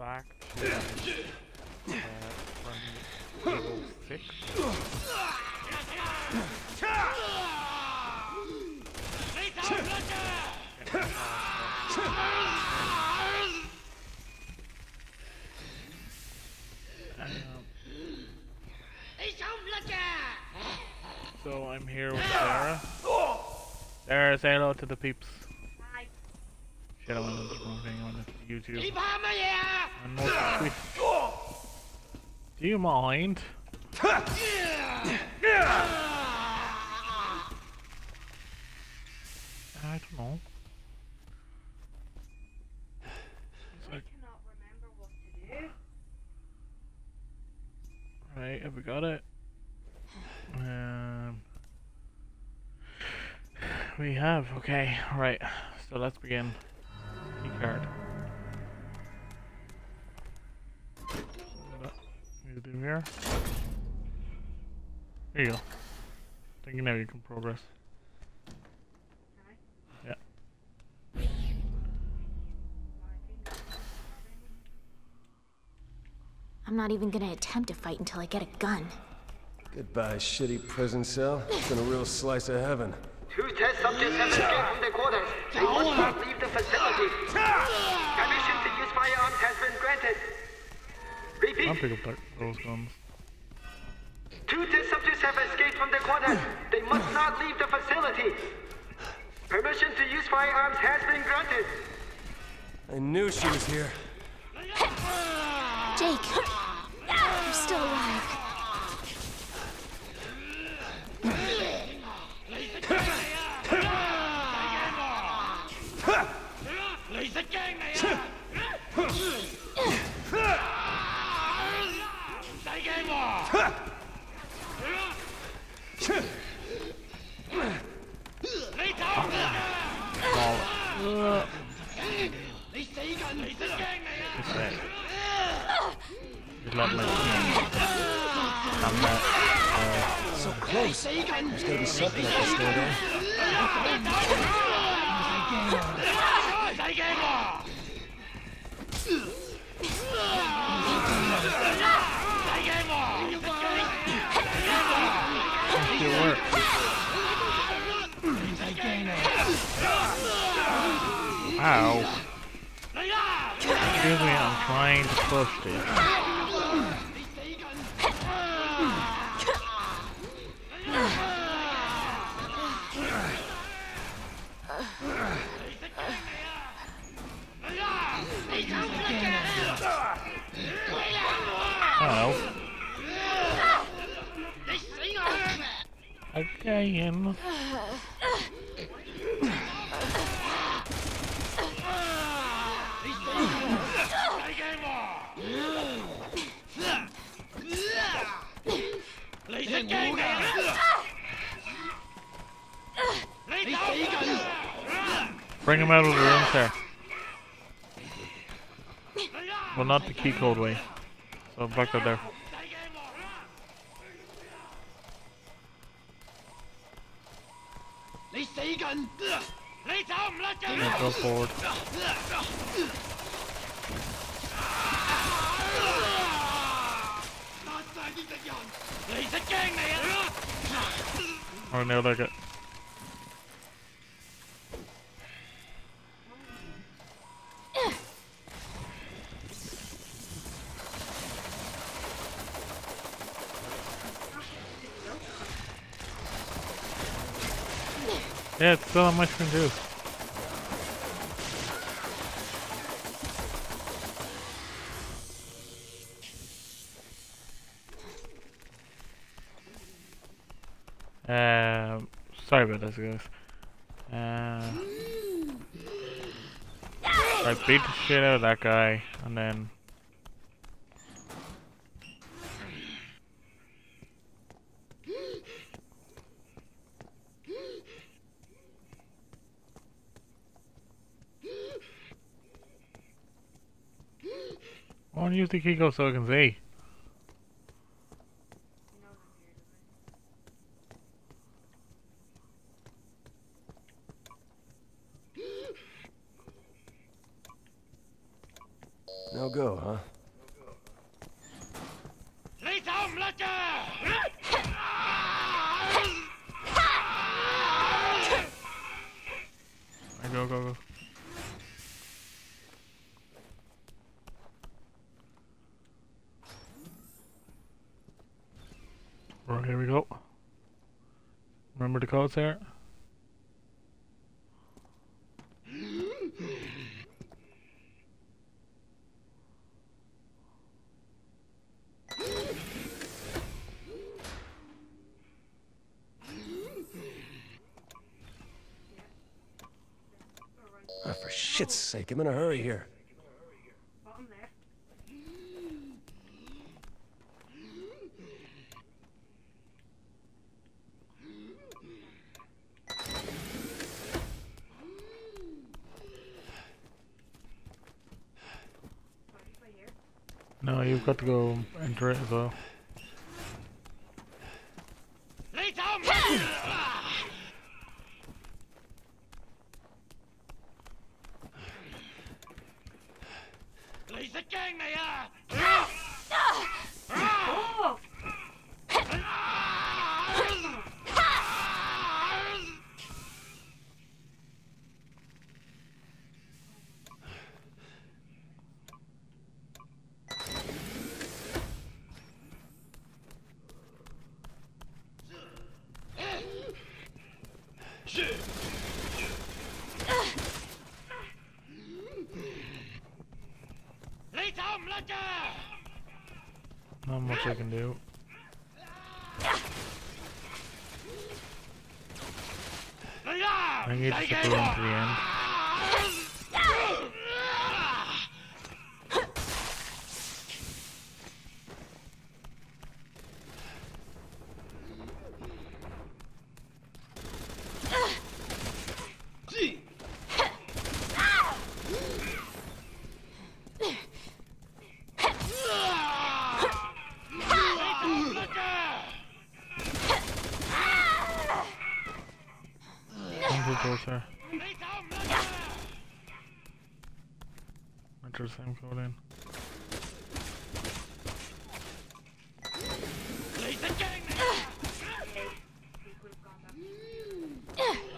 back to uh, from level 6. So I'm here with Sarah. Sarah, say hello to the peeps. Shit, I wanted to thing on YouTube. And more. Do you mind? I don't know. Right, have we got it? Um, we have, okay, right. So let's begin. Key card. What do do here? There you go. Thinking now you can progress. Yeah. I'm not even gonna attempt to fight until I get a gun. Goodbye, shitty prison cell. It's been a real slice of heaven. Two test subjects have escaped from their quarters. They must not leave the facility. Permission to use firearms has been granted. I'll Repeat. pick up those guns. Two test subjects have escaped from their quarters. They must not leave the facility. Permission to use firearms has been granted. I knew she was here. Jake! You're still alive. Uh, What's that? Just let me. I'm not. Uh, So close. There's gotta be something up this door there. It work. Ow. Excuse me, I'm trying to push this. Again. Bring him out of the room, sir. Well, not the key code way. So back up there. Go forward. Oh, nailed like it. Yeah, it's still on my screen too. Um, sorry about this, guys. Uh, I beat the shit out of that guy, and then I want to use the Kiko so I can see. No go, huh? Alright, go, go, go. Right, here we go. Ah, for shit's sake, I'm in a hurry here. No, you've got to go enter it as well. Not much I can do. I think it's just go into the end. One too closer. In.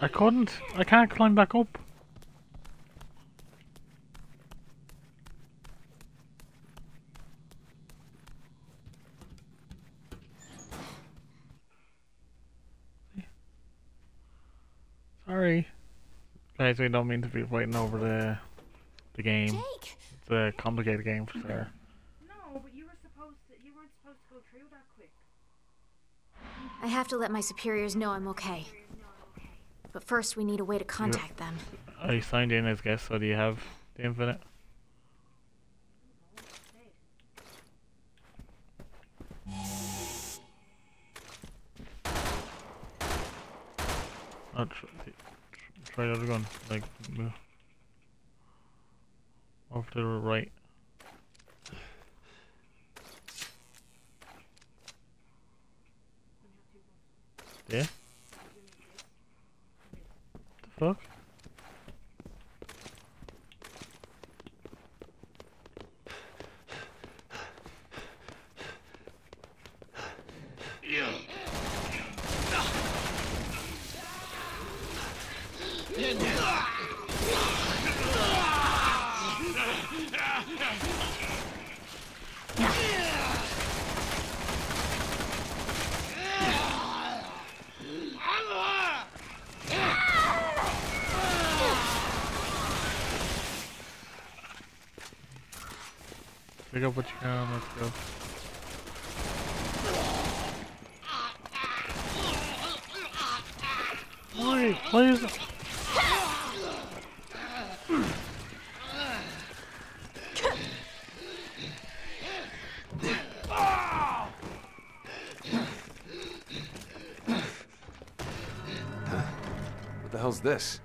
I couldn't. I can't climb back up. Sorry. Guys, we don't mean to be waiting over the the game. Jake! It's a complicated game for sure. No, but you were supposed to. You weren't supposed to go through that quick. I have to let my superiors know I'm okay. But first, we need a way to contact them. I signed in as guest, so do you have the infinite? Oh, tr- tr- try the other gun. Like, move. To the right. Yeah? The fuck? Pick up what you can, let's go. Why? Why is it? What the hell's this?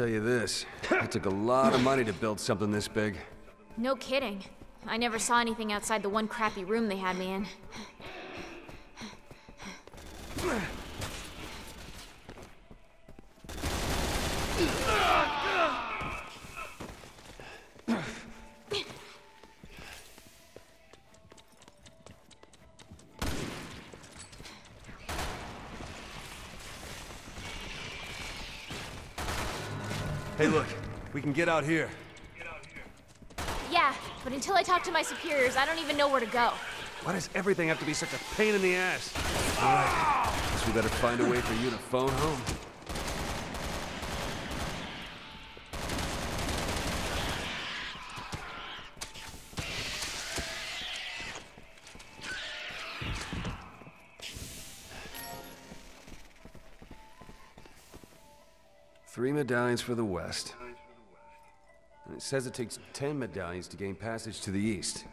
Tell you this. It took a lot of money to build something this big. No kidding. I never saw anything outside the one crappy room they had me in. Can get out here. Yeah, but until I talk to my superiors, I don't even know where to go. Why does everything have to be such a pain in the ass? All right. Guess we better find a way for you to phone home. Three medallions for the west. Says it takes ten medallions to gain passage to the east.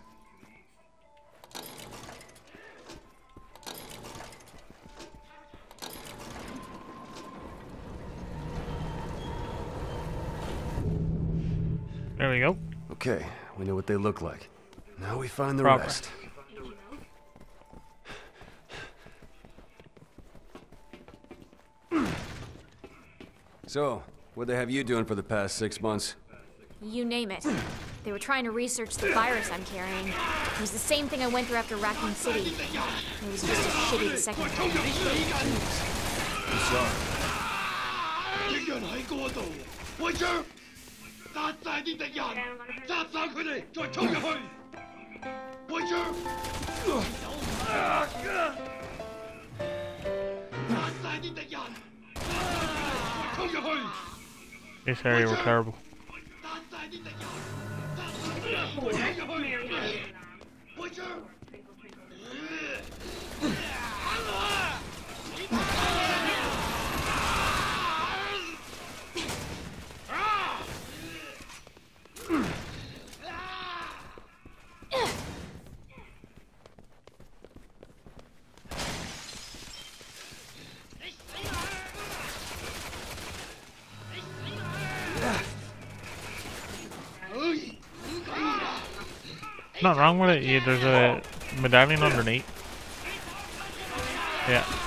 There we go. Okay, we know what they look like. Now we find the Progress. rest. So, what they have you doing for the past six months? You name it. They were trying to research the virus I'm carrying. It was the same thing I went through after Raccoon City. It was just a shitty the second time. This area was terrible. 你的妖人我要不了回去開槍。Not wrong with it. Yeah, there's a medallion underneath. Yeah.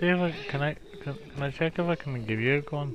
See if I can I can, can I check if I can give you a gun.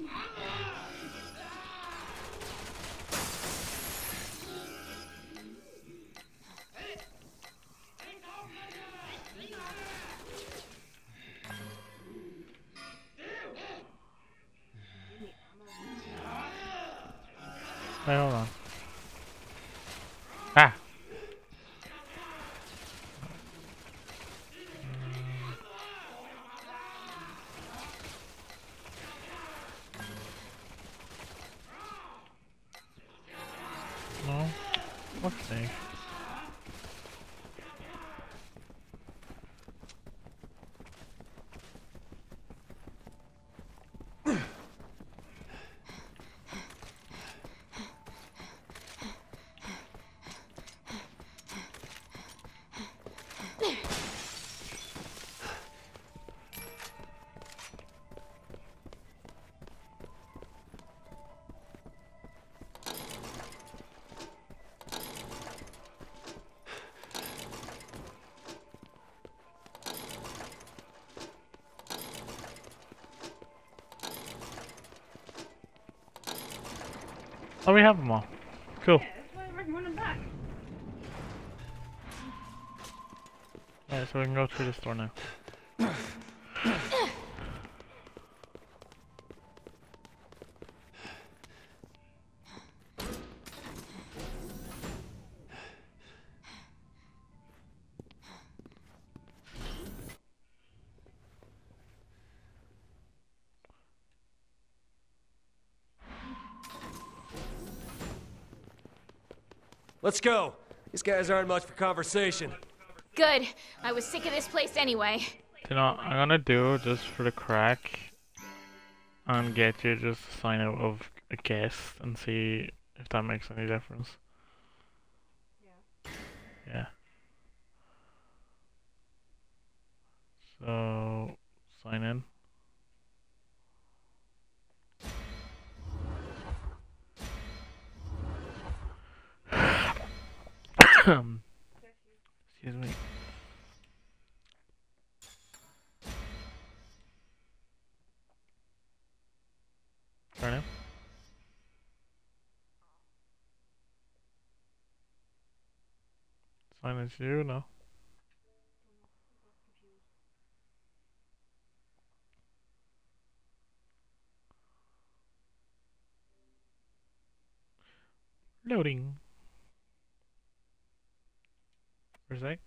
Oh, we have them all. Cool. Yeah, that's why I'm running back. Alright, so we can go through this door now. Let's go. These guys aren't much for conversation. Good. I was sick of this place anyway. You know, I'm gonna do just for the crack and get you just to sign out of a guest and see if that makes any difference. Yeah. So sign in. Excuse me. Turn. Sign as you, no. Loading. Where's that?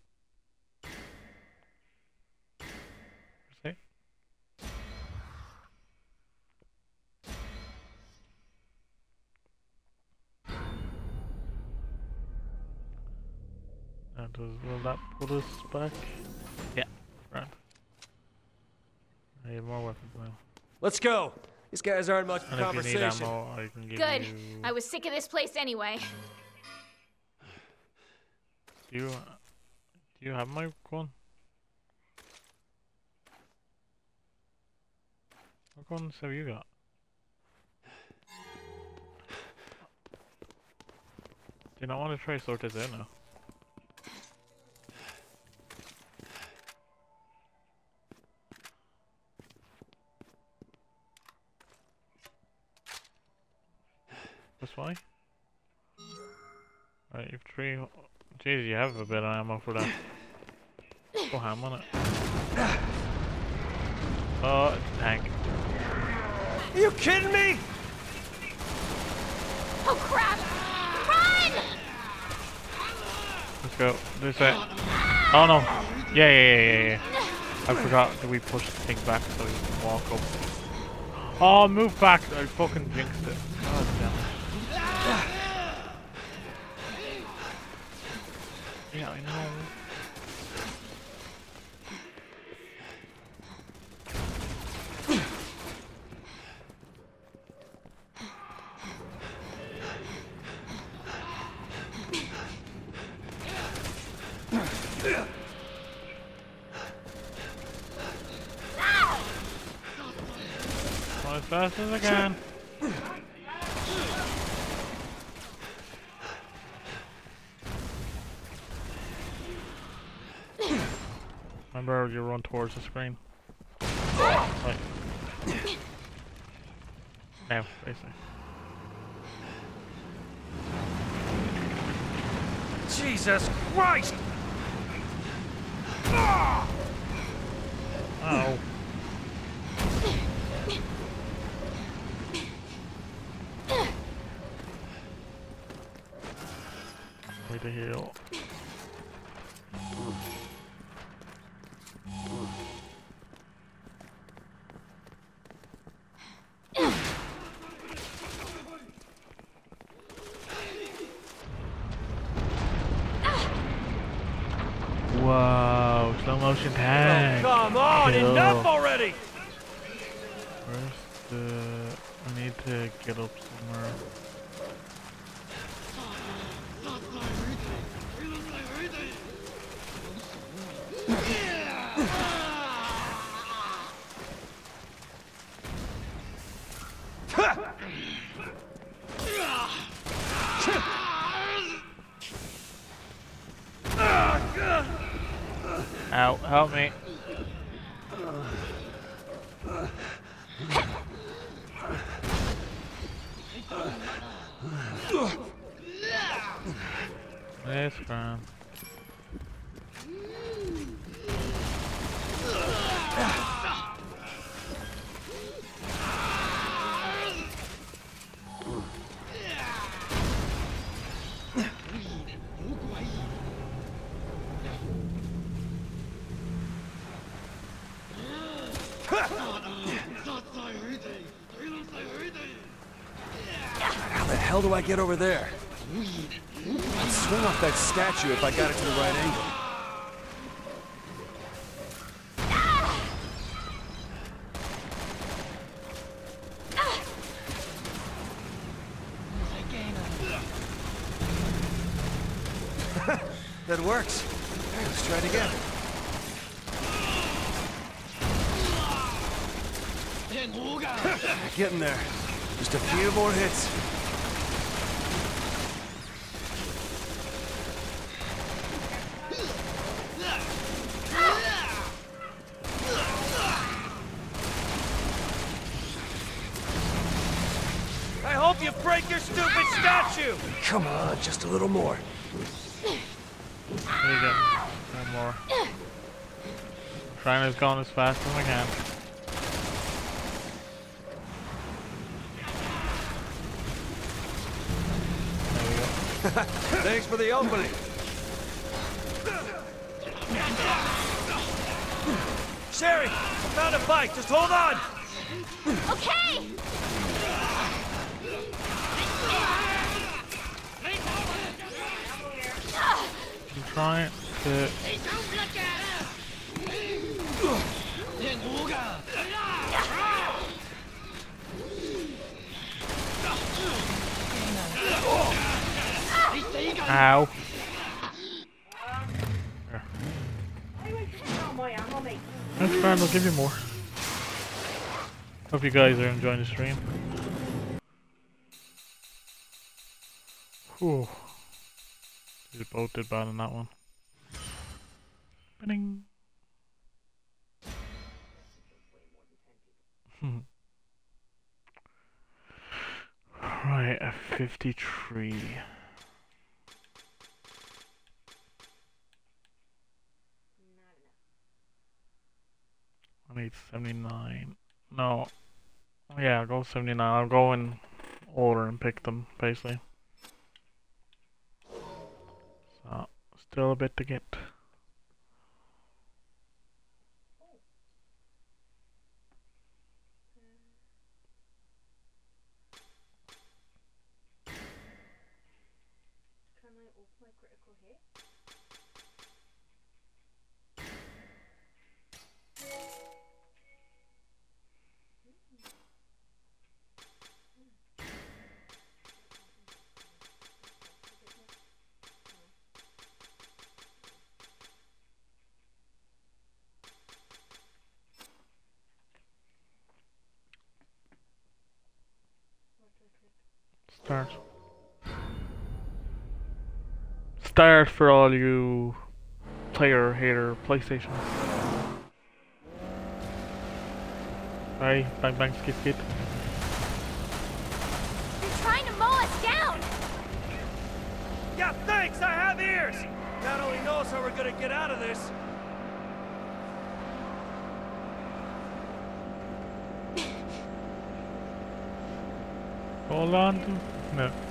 Where's that? And does, will that put us back? Yeah, right. I have more weapons now. Let's go. These guys aren't much for And if you need conversation. ammo, I can give Good. you... I was sick of this place anyway. Do you, do you have my gun? What guns have you got? Do you not want to try sort this out now? That's why? Right, you've three. Jeez, you have a bit of ammo for that. Go ham on it. Oh, it's a tank. Are you kidding me? Oh crap! Run! Let's go. This way. Oh no. Yeah, yeah, yeah, yeah, yeah. I forgot that we pushed the thing back so you can walk up. Oh, move back! I fucking jinxed it. God it. Yeah, I know. Fast as I can. You run towards the screen. Right. Now, basically. Jesus Christ! Oh. Way to heal. Whoa, slow motion tank. Come on, Kill. enough already! Where's the... I need to get up somewhere. Ow, help me. It's fine. How the hell do I get over there? I'd swing off that statue if I got it to the right angle. that works. Let's try it again. Getting there. Just a few more hits. I hope you break your stupid statue! Come on, just a little more. There you go. One more. Trying to go as fast as I can. There we go. Thanks for the opening. Sherry, I found a bike. Just hold on. Okay! Trying to... Ow. That's fine, I'll give you more. Hope you guys are enjoying the stream. Whew. You both did bad on that one. Spinning. Hmm. right, a 53. Wait, 79. No. Yeah, I'll go 79. I'll go in order and pick them, basically. Still a bit to get. Start for all you player hater PlayStation. Right, bang bang skip skip. They're trying to mow us down! Yeah, thanks, I have ears! God only knows how we're gonna get out of this. Hold on to no.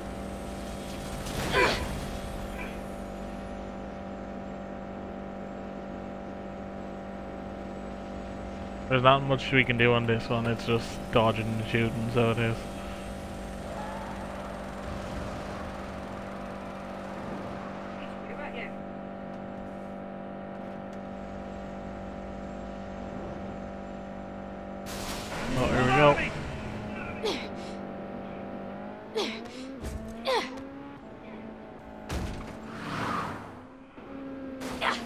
There's not much we can do on this one, it's just dodging and shooting, so it is. What about you? Oh, here we go.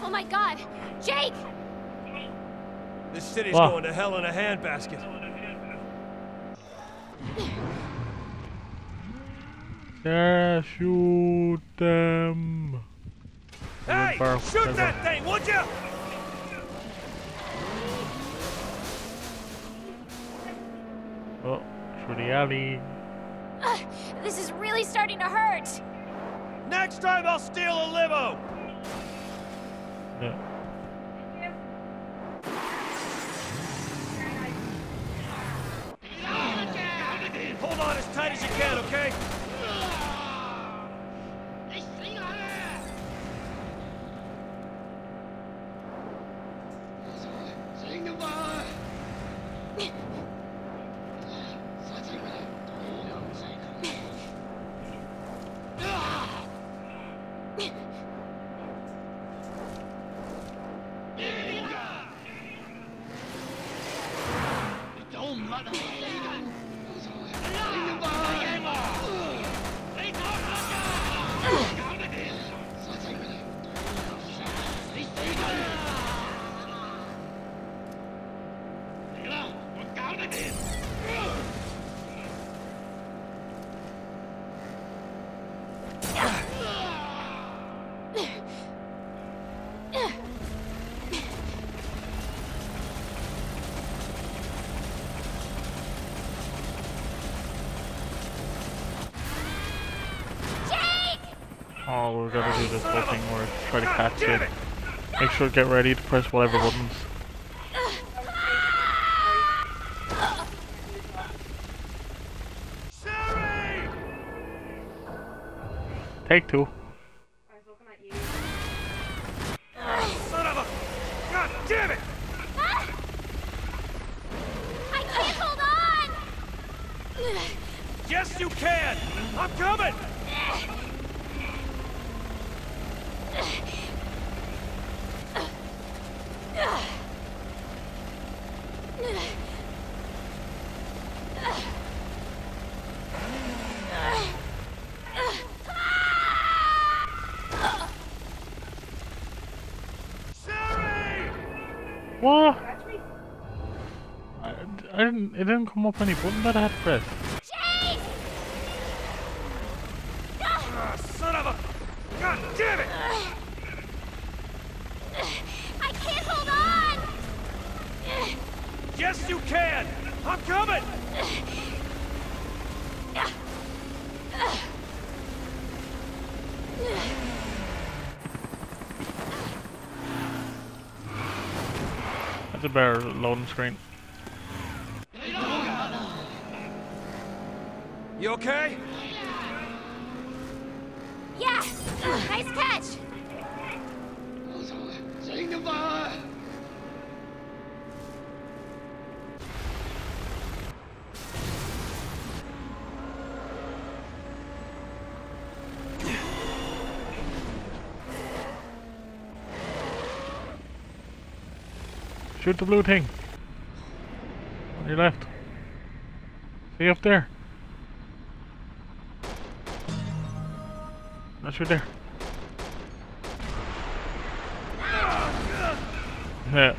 Oh my god! Jake! This city's Wow. going to hell in a handbasket. Yeah, shoot them. Hey, barrel, shoot barrel. That thing, would you? Oh, through the alley. This is really starting to hurt! Next time I'll steal a limo. Got to do this whole thing where try to catch it. Make sure to get ready to press whatever buttons. Take two. I was looking at you. Son of a... God damn it! I can't hold on! Yes, you can! I'm coming! Sherry! What? Catch me? I, I didn't. It didn't come up any button that I had to press. Ah, son of a... God damn it! I can't hold on! Yes, you can! I'm coming! That's a better loading screen. You okay? Yeah! nice catch! Shoot the blue thing. On your left. See up there? Shoot there. Yeah.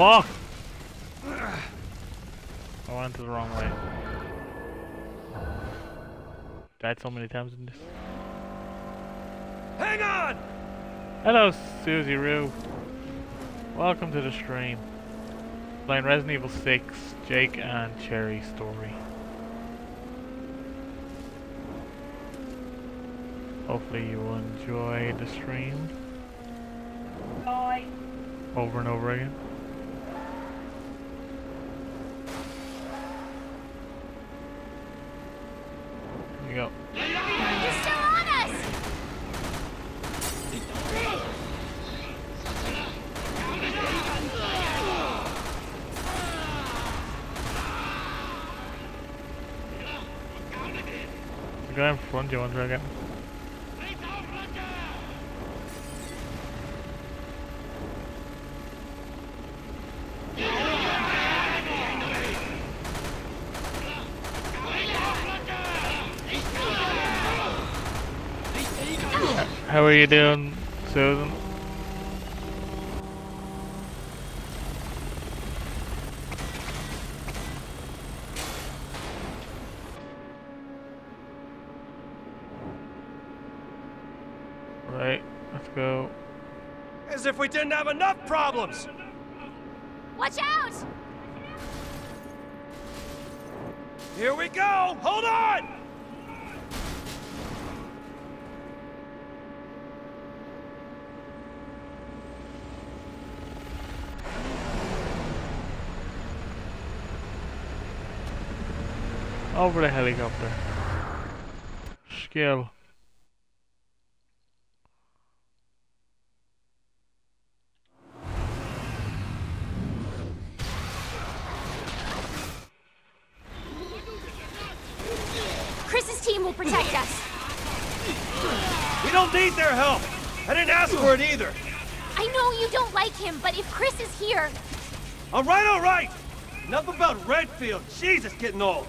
Fuck! I went the wrong way. Died so many times in this. Hang on! Hello, Suzyroo. Welcome to the stream. Playing Resident Evil 6, Jake and Cherry story. Hopefully you will enjoy the stream. Bye. Over and over again. Here you go. He's still on us! In front, you want to get? How are you doing, Susan? Right, let's go. As if we didn't have enough problems! Watch out! Here we go! Hold on! Over the helicopter. Skill. Chris's team will protect us. We don't need their help! I didn't ask for it either! I know you don't like him, but if Chris is here, Alright, alright! Enough about Redfield! Jesus, getting old!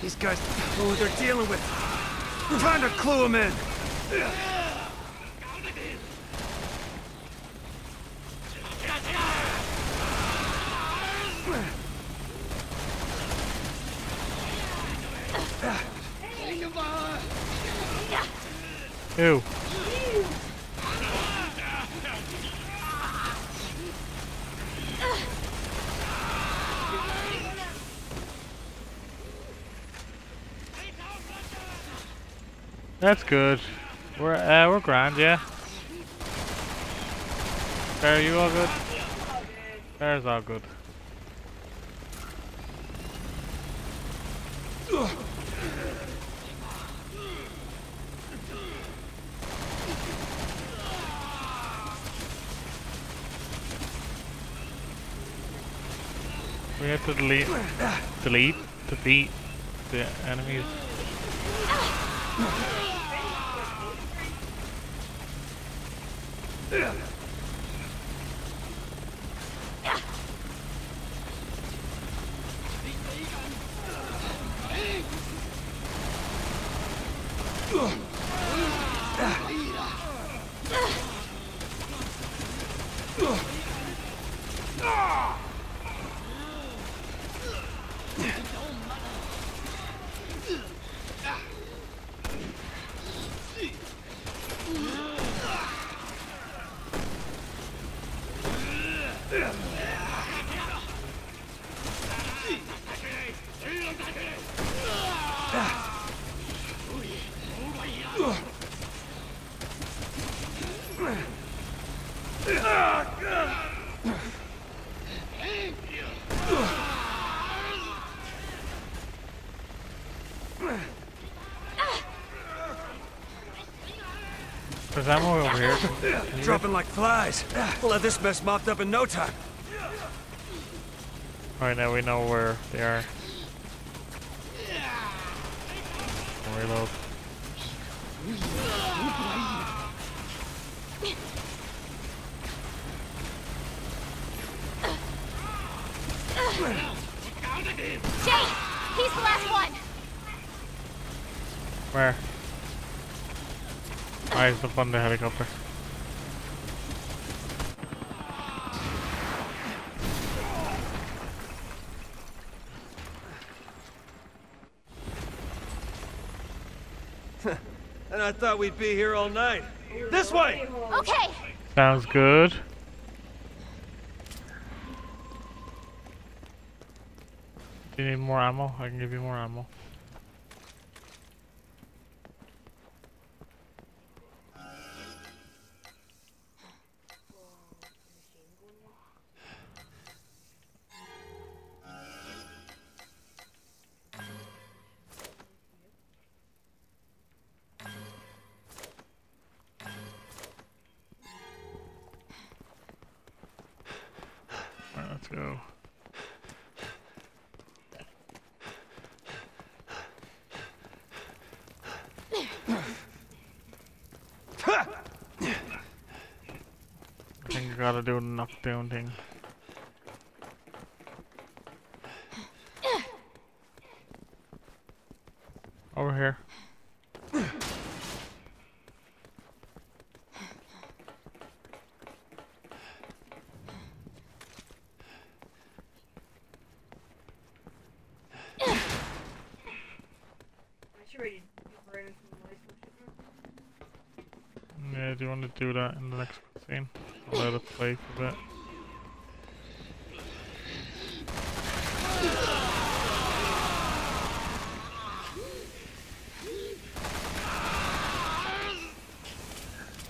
These guys know what they're dealing with. Time to clue them in. Ew. That's good. We're uh, we're grand, yeah. Bear, you all good? Bear's all good. We have to delete, delete, defeat the enemies. There's ammo over here. Can you Dropping like flies. We'll have this mess mopped up in no time. Alright, now we know where they are. Reload. Jay! He's the last one! Where? Why is the fun the helicopter? We'd be here all night. This way! Okay! Sounds good. Do you need more ammo? I can give you more ammo. Knockdown thing. Over here. I should ready to bring some license. Yeah, do you want to do that in the next scene? I'll let it play for a bit.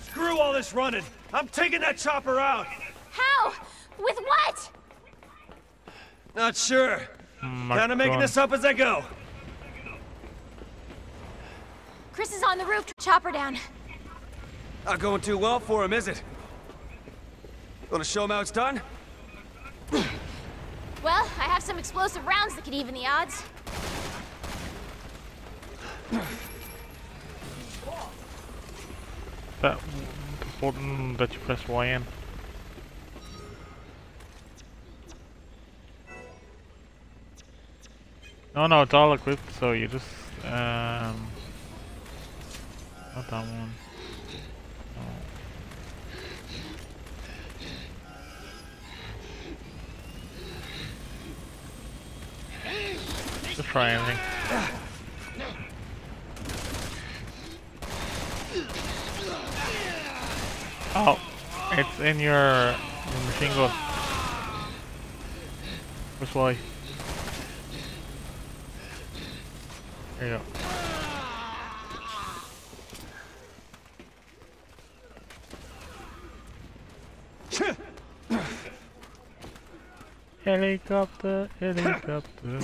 Screw all this running. I'm taking that chopper out. How? With what? Not sure. Mm, Kinda making Macron. this up as I go. Chris is on the roof. Chopper down. Not going too well for him, is it? Gonna show him how it's done? Well, I have some explosive rounds that could even the odds. Button that you press Y in. No, no, it's all equipped, so you just, um... Not that one. Just try anything. Oh, it's in your, your machine gun. Which way? There you go. Helicopter, helicopter.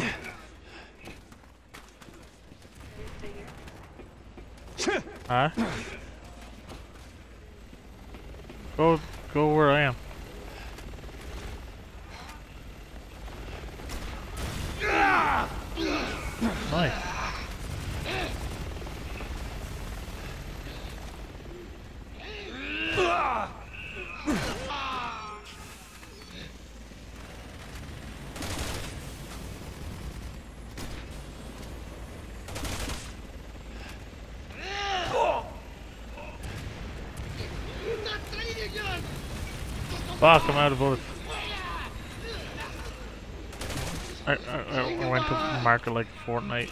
Huh? Go, go where I am. Fuck, I'm out of bullets. I, I, I went to market like Fortnite.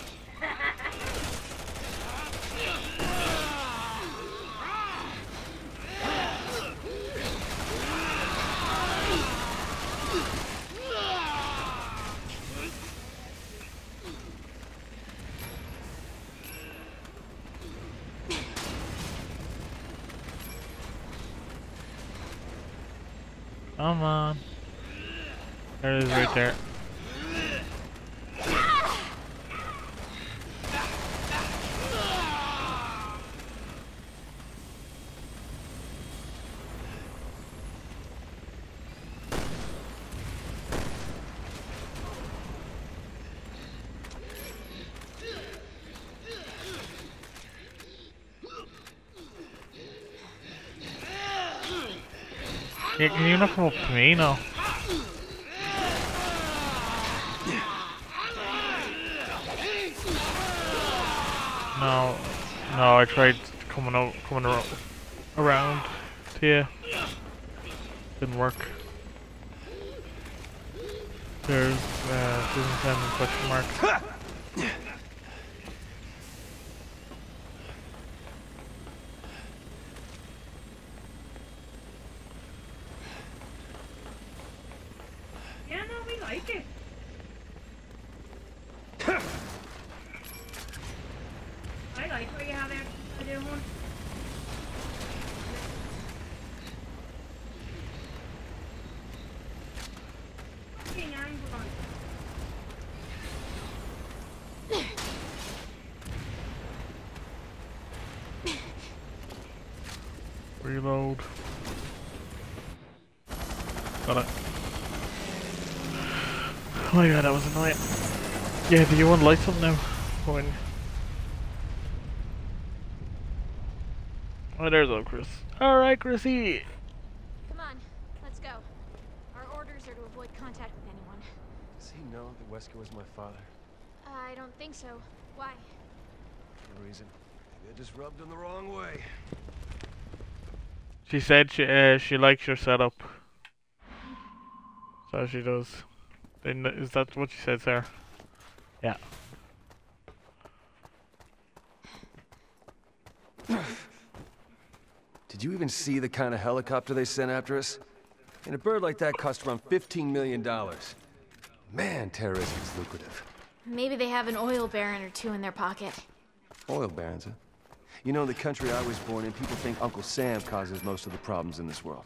Come on. There it is right there. Yeah, can you not come up to? No, no, I tried coming out, coming ar around to you. Didn't work. There's uh, Susan Simon question mark. Yeah, no, we like it. I like what you have there to do one. Fucking angry on. Reload. Got it. Oh my god, that was annoying. Yeah, do you want lights up now? When? Oh, there's old Chris. Alright, Chrissy! Come on, let's go. Our orders are to avoid contact with anyone. Does he know that Wesker was my father? I don't think so. Why? No reason. Maybe I just rubbed him the wrong way. She said she, uh, she likes your setup. So she does. Then Is that what you said, sir? Yeah. Did you even see the kind of helicopter they sent after us? And a bird like that cost around $15 million. Man, terrorism's lucrative. Maybe they have an oil baron or two in their pocket. Oil barons, huh? You know, in the country I was born in, people think Uncle Sam causes most of the problems in this world.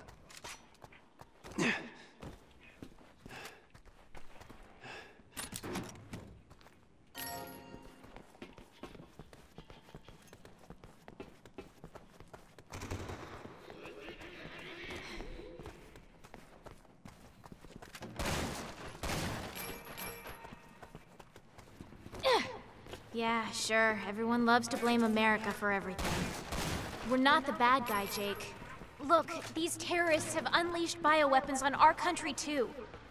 Sure. Everyone loves to blame America for everything. We're not the bad guy, Jake. Look, these terrorists have unleashed bioweapons on our country too.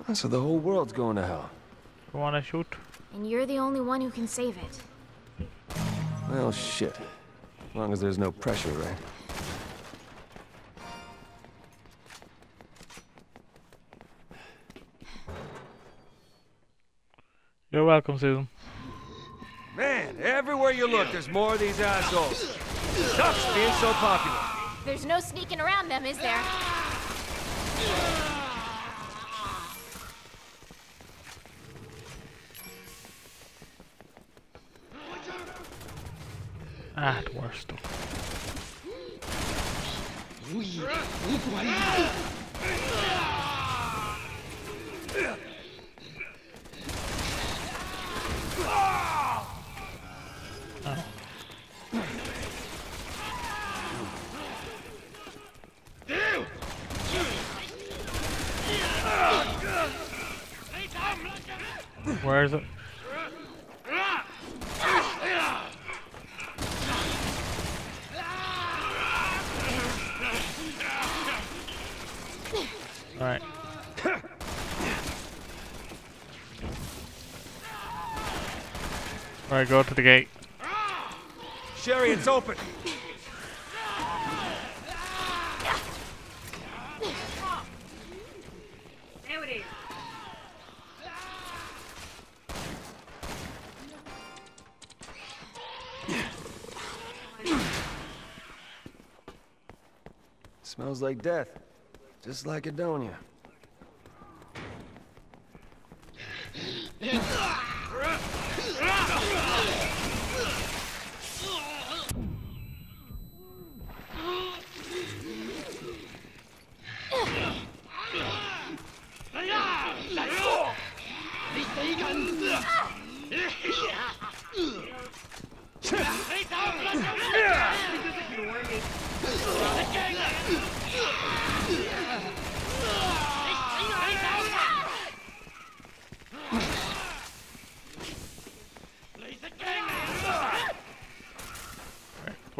Ah, so the whole world's going to hell. You wanna shoot? And you're the only one who can save it. Well, shit. As long as there's no pressure, right? You're welcome, Susan. Man, everywhere you look, there's more of these assholes. Sucks being so popular. There's no sneaking around them, is there? Ah, the worst. Where is it? Alright, go to the gate. Sherry, it's open. There it is. Smells like death. Just like Edonia.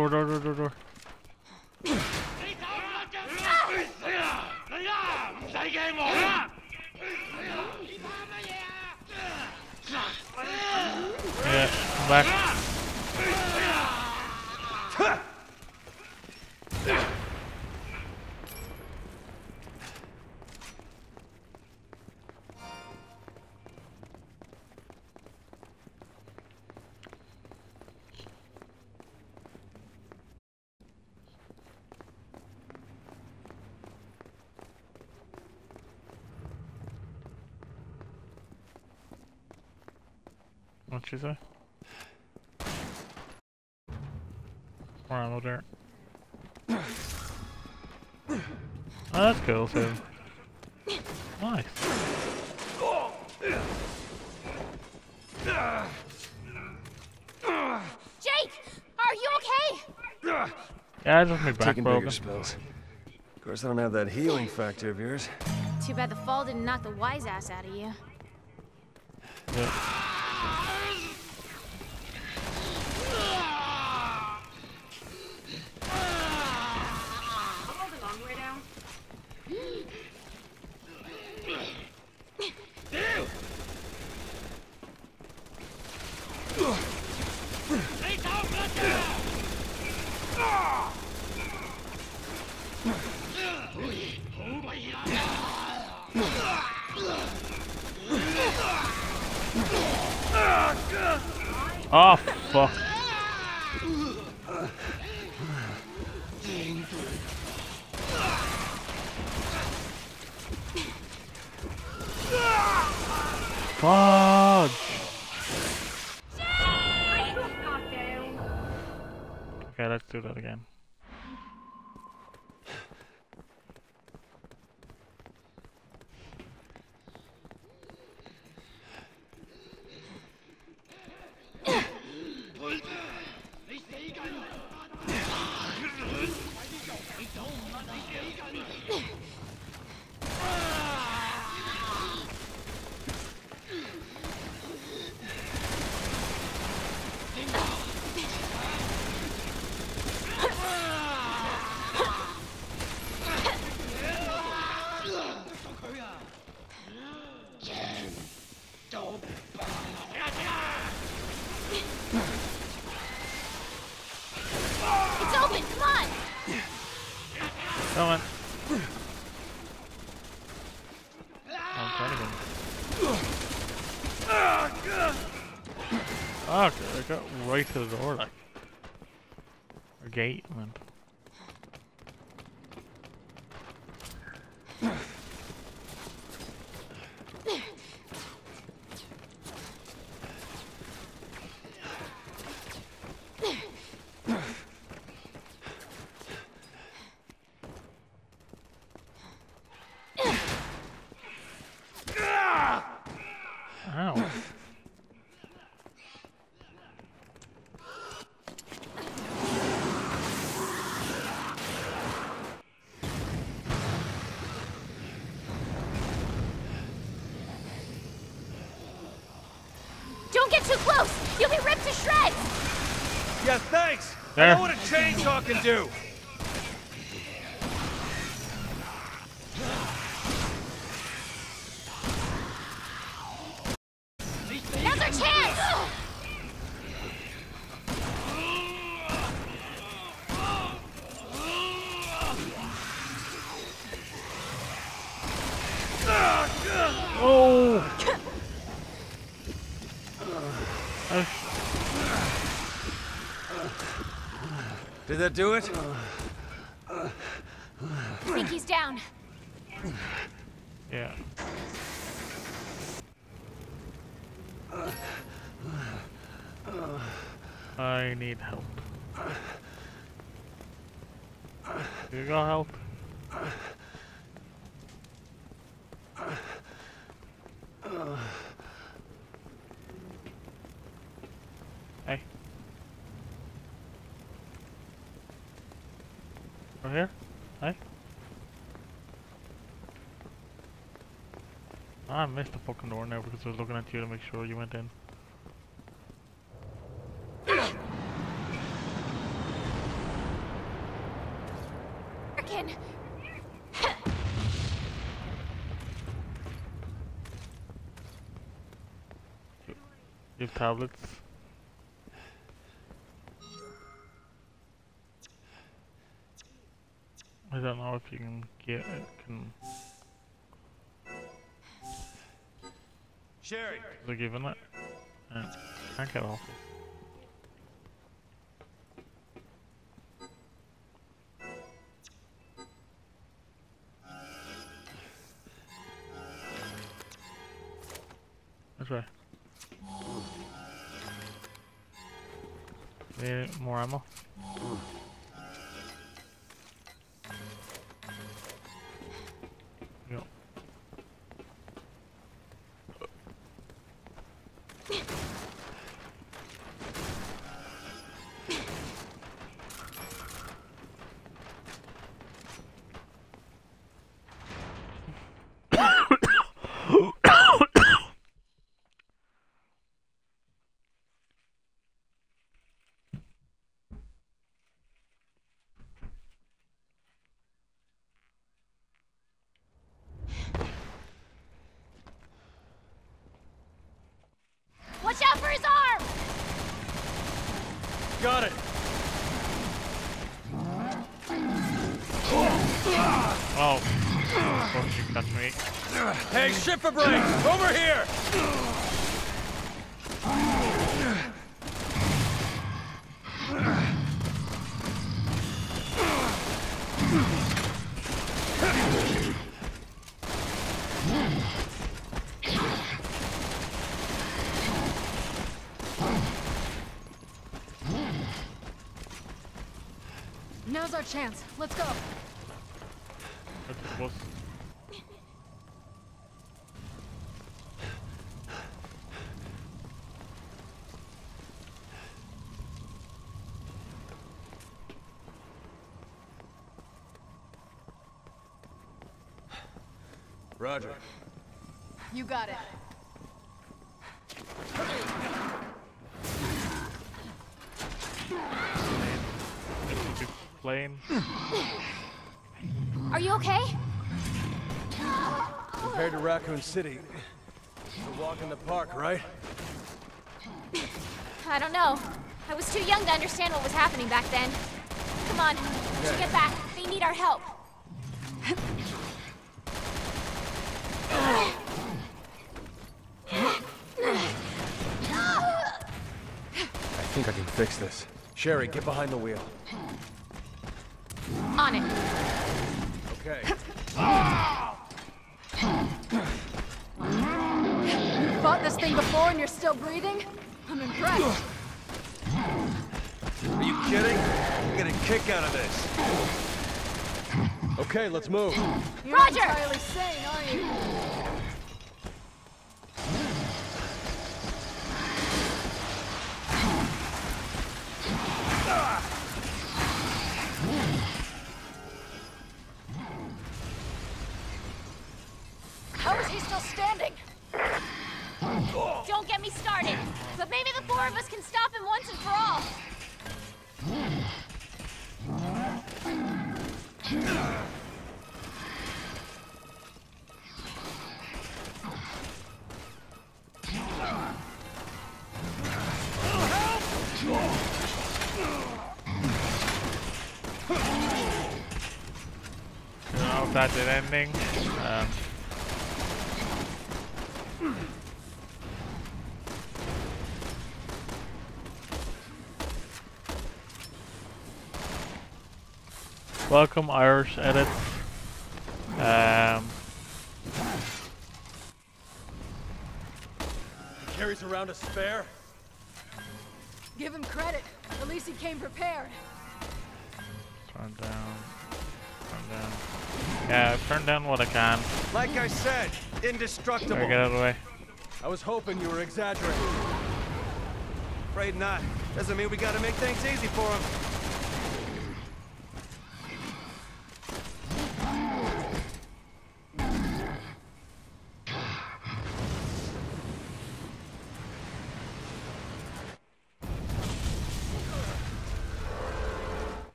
Door, door, door, door, door. Yeah, come back. What'd she say? More ammo there. Oh, that's cool too. Nice. Jake, are you okay? Yeah, I just my back Taking broken. bigger spells. Of course, I don't have that healing factor of yours. Too bad the fall didn't knock the wise ass out of you. Yeah. Oh fuck. Fudge. I just got down. Okay, let's do that again. It's open, come on! Come on. I'm trying to Fuck, I got right the door. Or gate, man. Ow. Don't get too close! You'll be ripped to shreds! Yeah, thanks. I know what a chainsaw can do. Now's our chance! Did that do it? I think he's down. Yeah. I need help. You got help? Hey. Over here? Hey? I missed the fucking door now because I was looking at you to make sure you went in. You have tablets. I don't know if you can get it. Can Sherry! they given it? Yeah. Can't get off Hey, shipper brain! Over here! Now's our chance. Let's go. Roger. You got it. This will be plain. Are you okay? Compared to Raccoon City, it's a walk in the park, right? I don't know. I was too young to understand what was happening back then. Come on, we should get back. They need our help. I think I can fix this. Sherry, get behind the wheel. On it. Okay. You fought this thing before and you're still breathing? I'm impressed. Are you kidding? I'm getting a kick out of this. Okay, let's move. You're Roger! not entirely sane, are you? That. Um, Welcome Irish edits. Um, He carries around a spare? Give him credit. At least he came prepared. turn down. Yeah, turn down what I can. Like I said, indestructible. get out of the way. I was hoping you were exaggerating. Afraid not. Doesn't mean we gotta make things easy for him.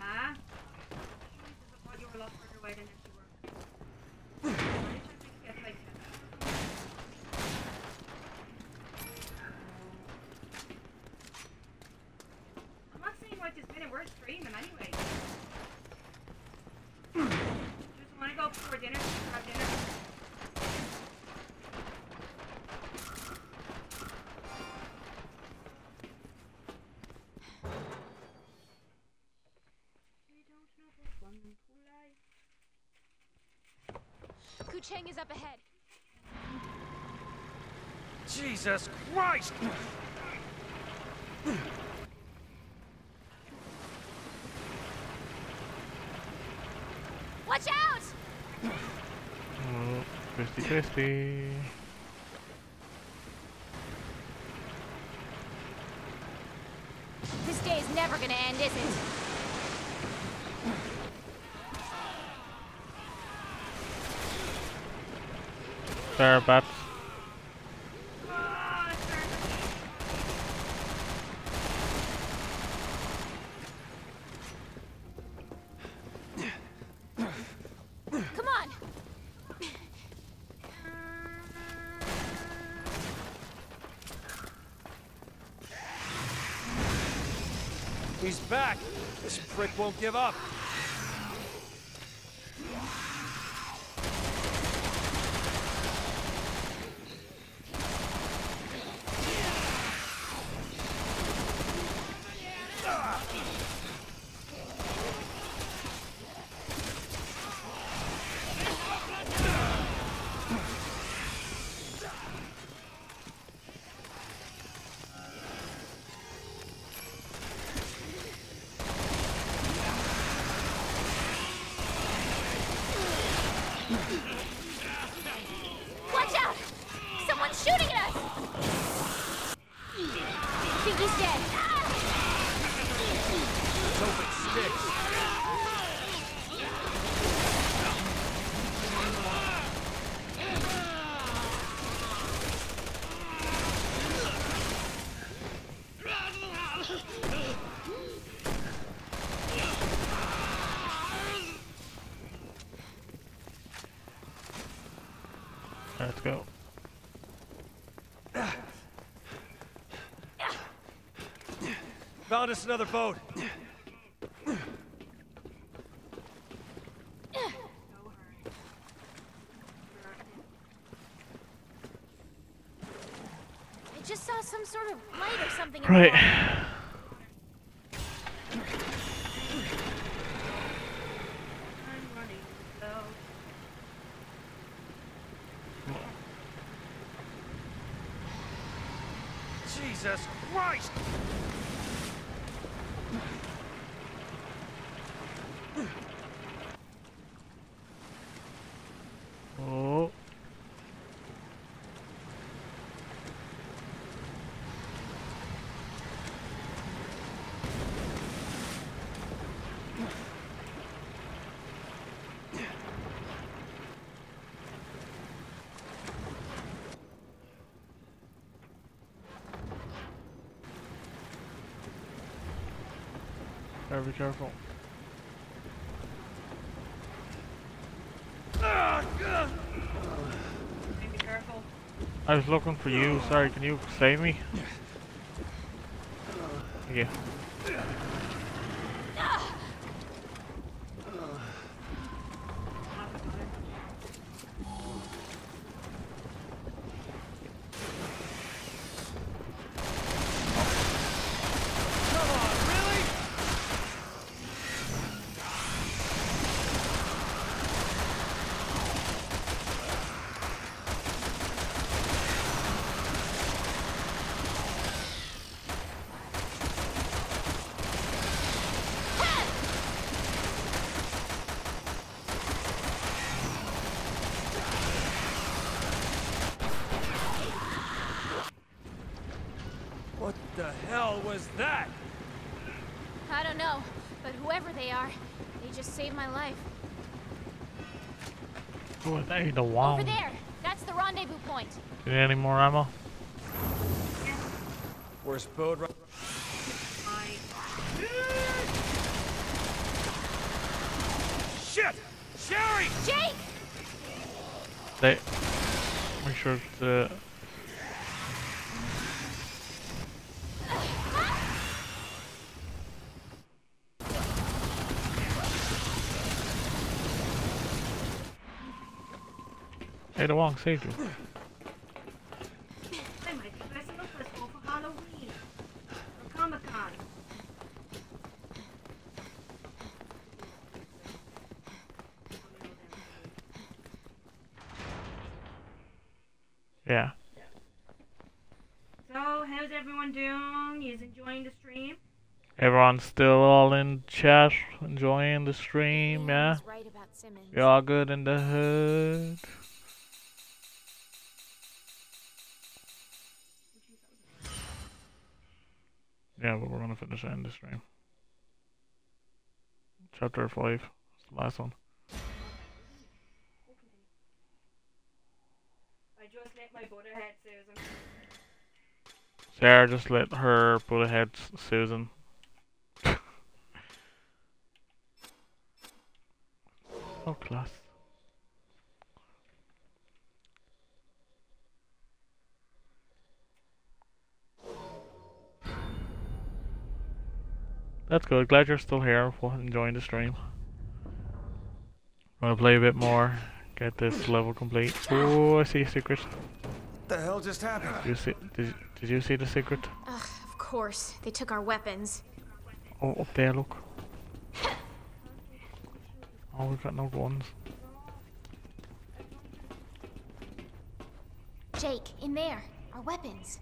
Ah. I thought you were a lot further away than you were. Why did you get like that? I'm not saying like this minute we're streaming anyway. Just want to go for dinner, have dinner. We don't know this one too light. Kucheng is up ahead. Jesus Christ! 50-50. This day is never gonna end, is it? They're Won't give up. Found us another boat. I just saw some sort of light or something in the Right. water. I'm running, so. Jesus Christ! Oh. Better be careful. Be careful. I was looking for you. Sorry, can you save me? Yeah. What the hell was that? I don't know, but whoever they are, they just saved my life. Oh, hey, the wall. Over there! That's the rendezvous point. You need any more ammo? Worst boat ride. Shit! Sherry! Jake! They make sure the Hey, the Wong saved you. They might be dressing up as well for Halloween. Or Comic Con. Yeah. So, how's everyone doing? You enjoying the stream? Everyone's still all in chat, enjoying the stream, yeah? was right about Simmons. You all good in the hood? Yeah, but we're gonna finish end of the stream. Chapter 5. That's the last one. I just let my Susan. Sarah just let her put ahead Susan. oh, class. That's good. Glad you're still here, wa- enjoying the stream. Want to play a bit more, get this level complete. Oh, I see a secret. What the hell just happened? Did you see? Did, did you see the secret? Ugh, of course. They took our weapons. Oh, up there, look. Oh, we've got no guns. Jake, in there. Our weapons.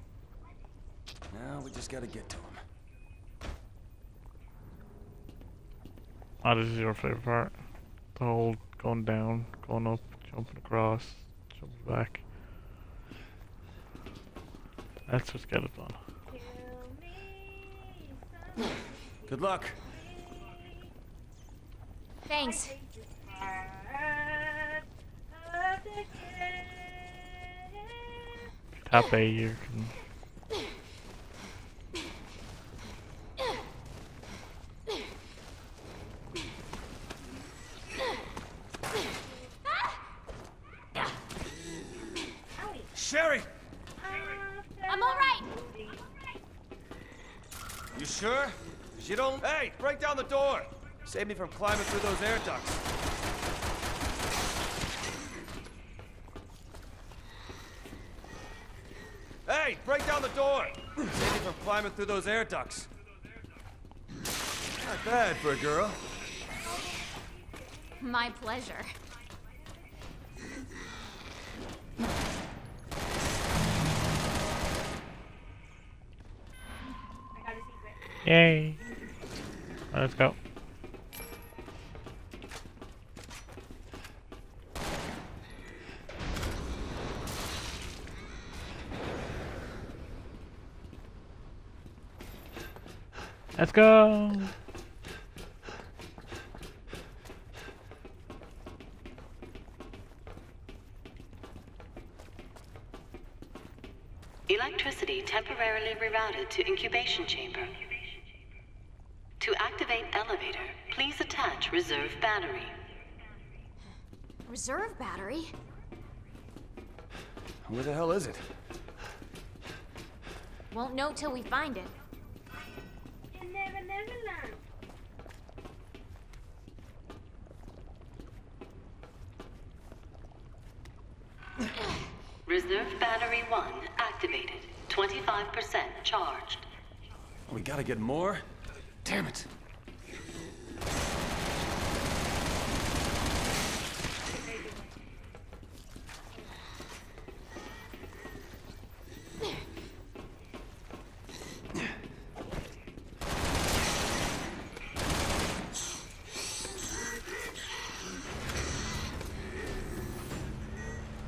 Now we just gotta get to him. This is your favorite part. The whole going down, going up, jumping across, jumping back. Let's just get it done. Good luck. Thanks. Tap A, you can. Sherry! I'm alright! You sure? 'Cause you don't. Hey, break down the door! Save me from climbing through those air ducts. Hey, break down the door! Save me from climbing through those air ducts. Not bad for a girl. My pleasure. I got a secret. Yay! Let's go. Let's go! Electricity temporarily rerouted to incubation chamber. To activate elevator, please attach reserve battery. Reserve battery? Where the hell is it? Won't know till we find it. You never, never learn. Reserve battery 1 activated. 25% charged. We gotta get more? Damn it.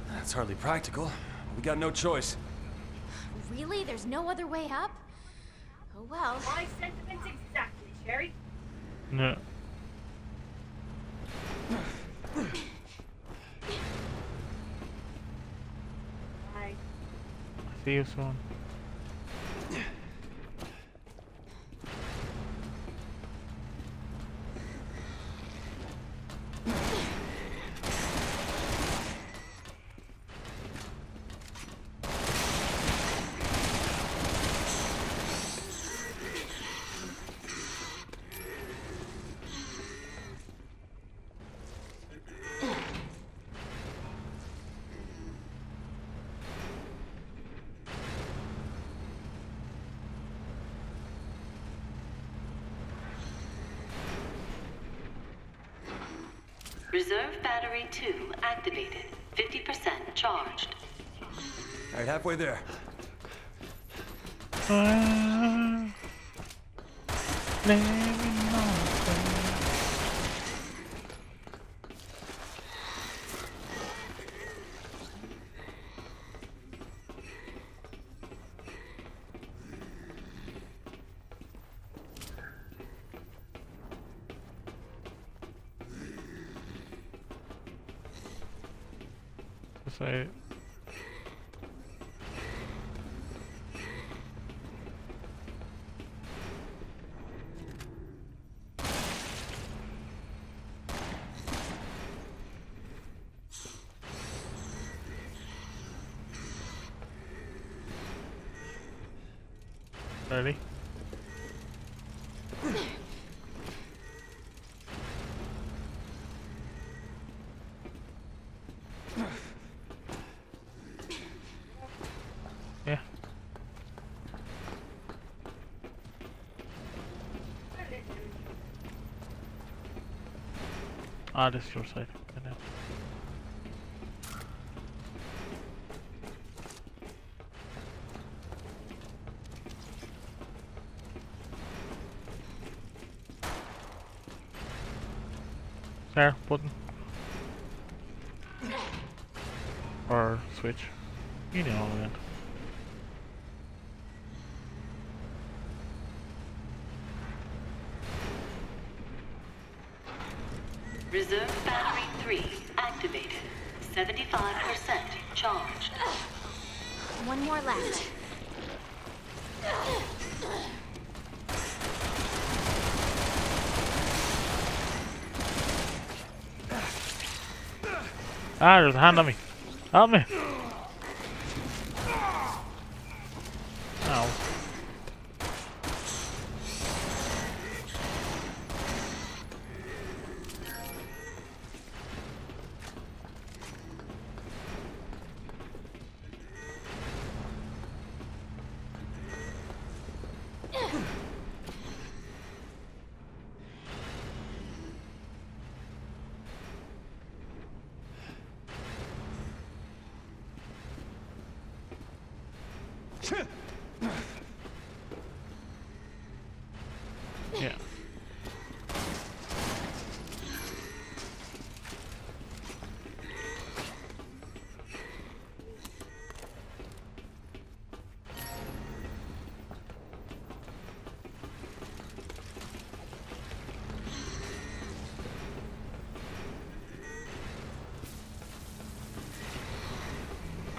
That's hardly practical. We got no choice. Really? There's no other way up? Oh well. My sentiments Sherry. No. Bye. See you soon. Reserve battery 2 activated. 50% charged. All right, halfway there. Ah, let me know. Say Ready? Yeah. Ah, this is your side. There, button. Or switch. You know that. Reserve battery 3 activated. 75% charged. One more left. Hand on me. Help me. Ow. Yeah.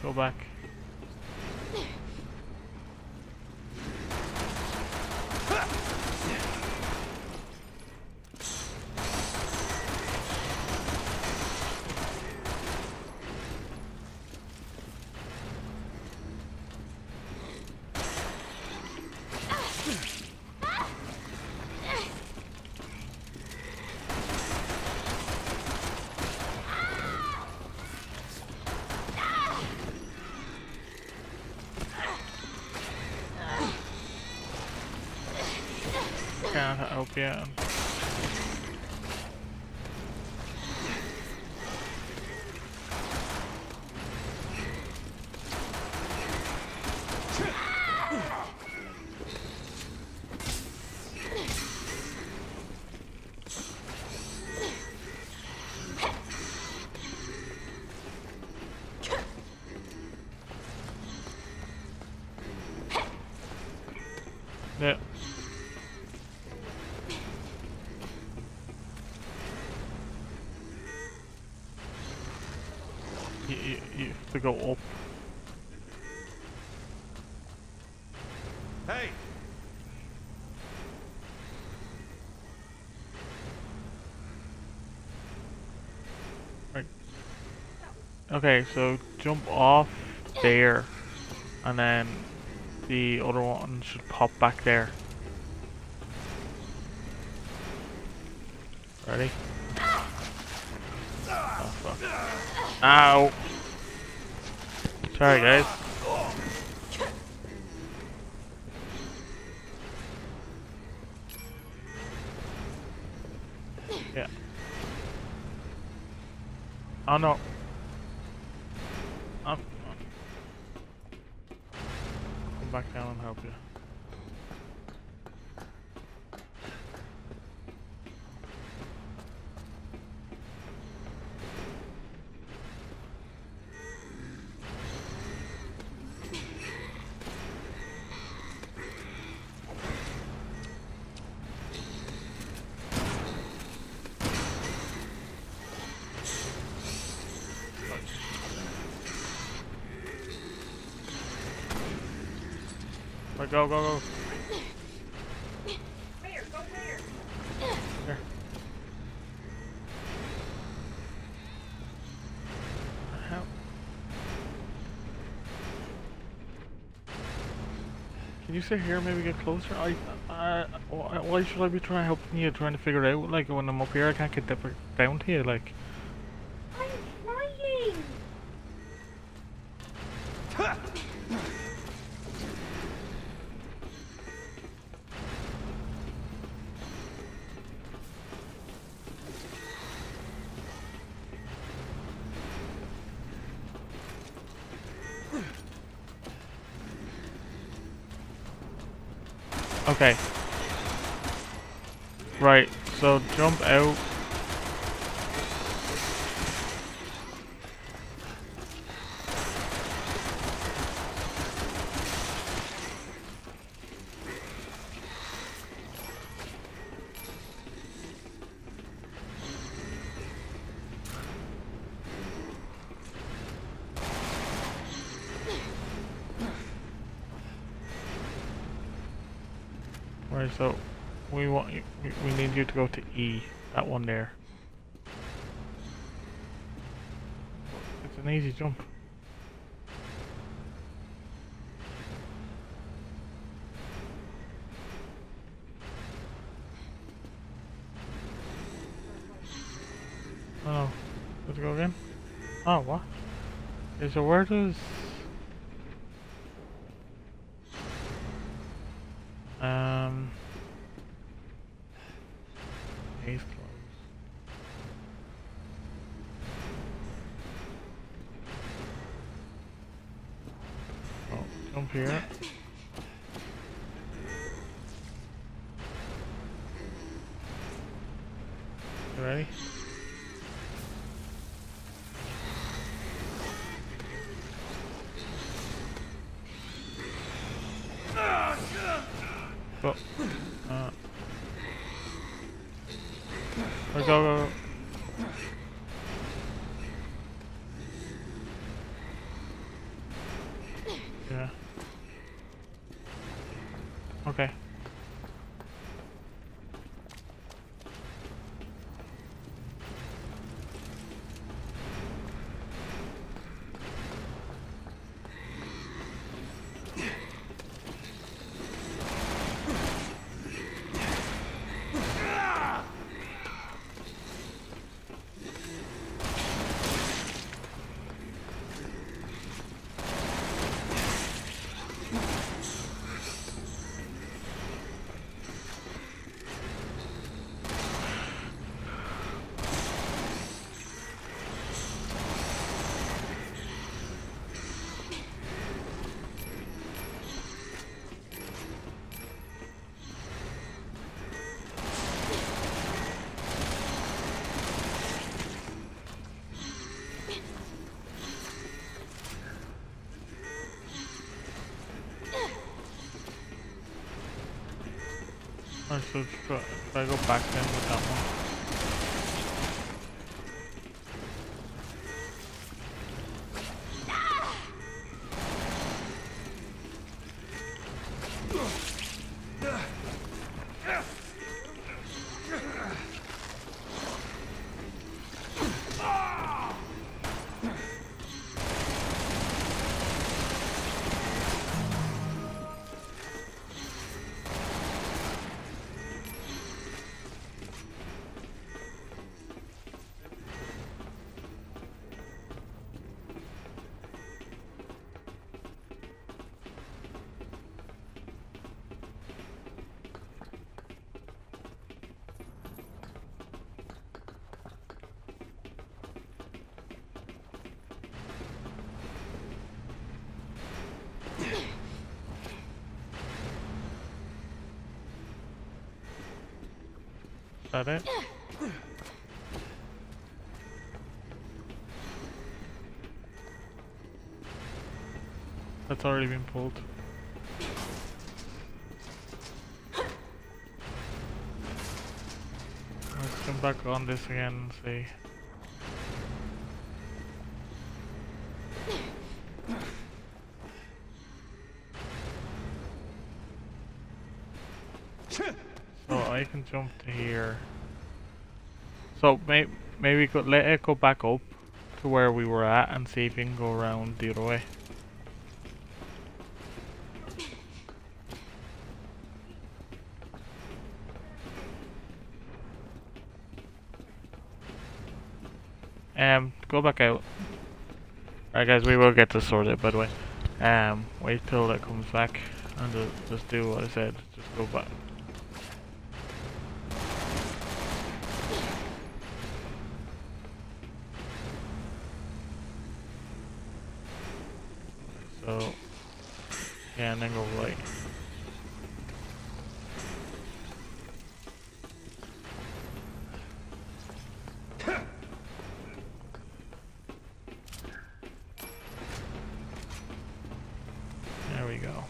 Go back. Can't to go up. Hey! Right. Okay, so jump off there, and then the other one should pop back there. Ready? Oh, fuck. Ow! Sorry, guys. Yeah. Oh no. I'll, come back down and help you. Right, go, go, go. Here. Can you sit here? Maybe get closer. I, I, why should I be trying to help you? Trying to figure out. Like when I'm up here, I can't get down to you. Like. I'm trying. Okay. So jump out. Right, so we want you, we, we need you to go to E, that one there. It's an easy jump. Oh, let's go again. Oh, what? Okay, so where does Alright, so try, try go back then That it? That's already been pulled. Let's come back on this again and see. So I can jump to here. So may maybe we could let it go back up to where we were at and see if we can go around the other way. Um, go back out. Alright guys, we will get this sorted by the way. Um, wait till it comes back and ju- just do what I said. Just go back. So, yeah, and then go right. There we go.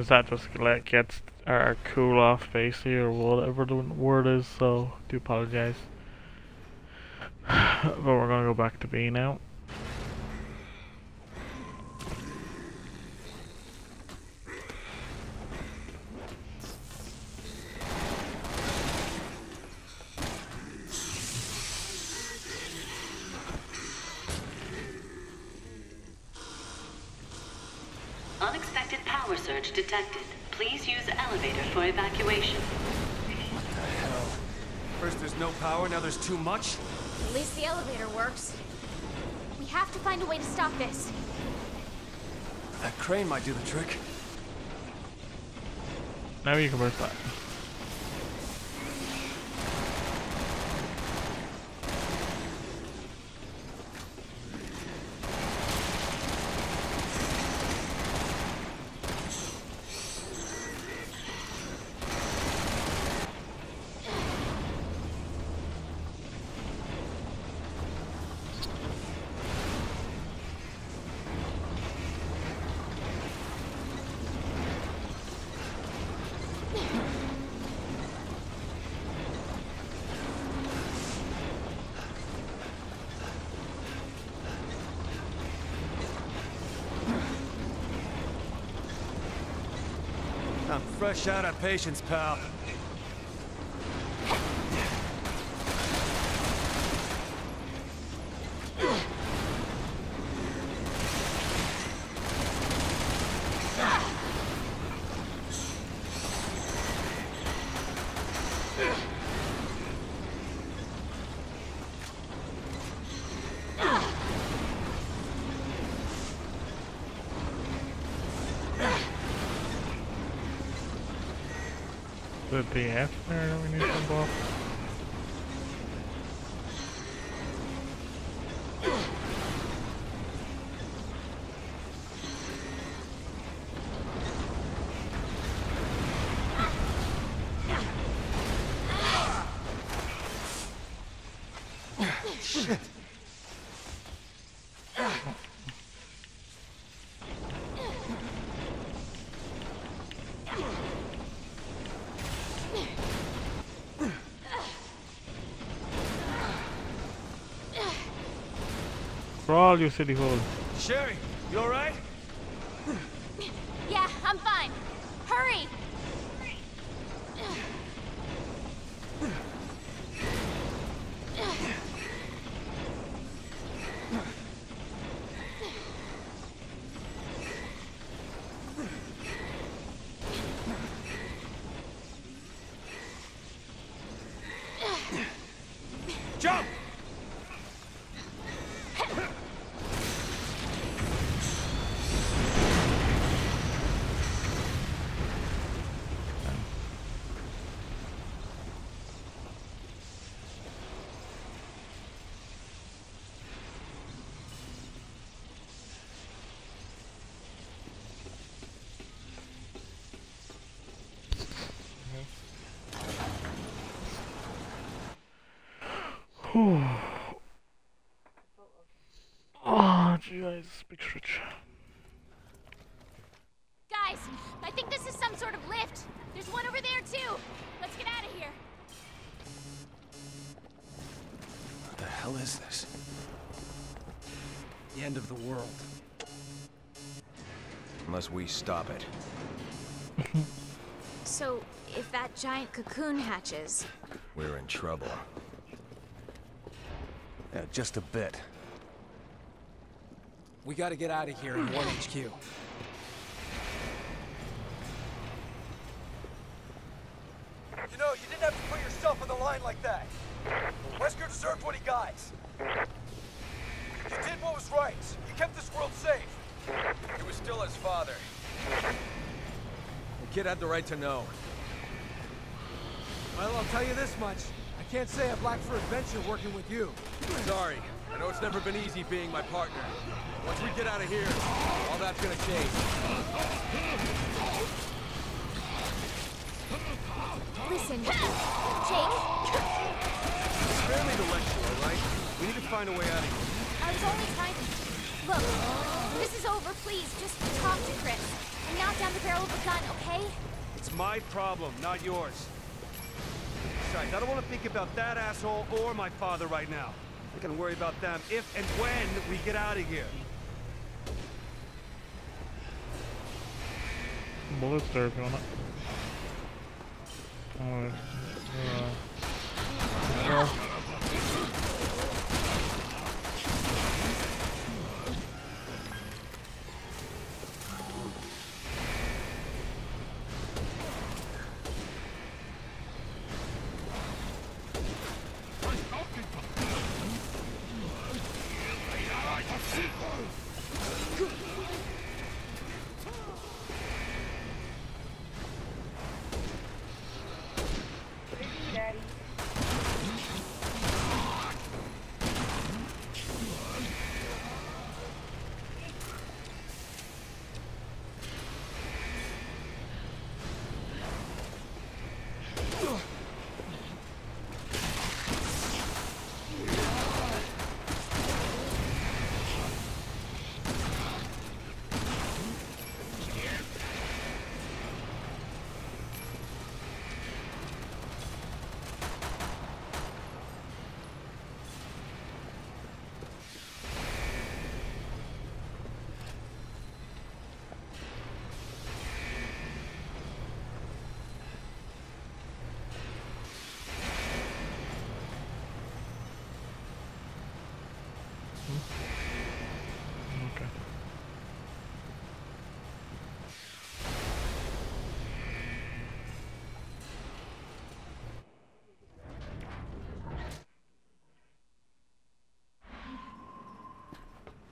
Sometimes that just let gets our cool off basically or whatever the word is, so do apologize. but we're gonna go back to B now. Unexpected power surge detected. Please use elevator for evacuation. Hell. First there's no power, now there's too much? At least the elevator works. We have to find a way to stop this. That crane might do the trick. Now you can work that. I'm fresh out of patience, pal. Crawl, you silly hole. Sherry, you alright? Yeah, I'm fine. Hurry! Jump! Jeez, big stretch. Guys, I think this is some sort of lift. There's one over there, too. Let's get out of here. What the hell is this? The end of the world. Unless we stop it. So, if that giant cocoon hatches, We're in trouble. Yeah, just a bit. We gotta get out of here in one HQ. You know, you didn't have to put yourself on the line like that. Wesker deserved what he got. You did what was right. You kept this world safe. He was still his father. The kid had the right to know. Well, I'll tell you this much. I can't say I've lacked for adventure working with you. Sorry. I know it's never been easy being my partner. Once we get out of here, all that's gonna change. listen, Jake, Spare me the lecture, all right? We need to find a way out of here. I was only trying to... Look, this is over, please. Just talk to Chris. And knock down the barrel of the gun, okay? It's my problem, not yours. Besides, I don't want to think about that asshole or my father right now. I can worry about them if and when we get out of here. Bullets there if you want it. Oh, uh, well,